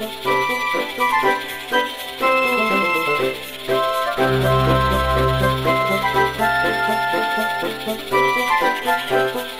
Thank you.